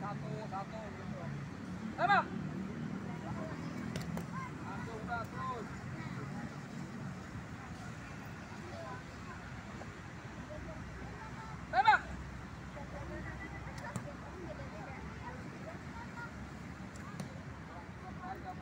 satu satu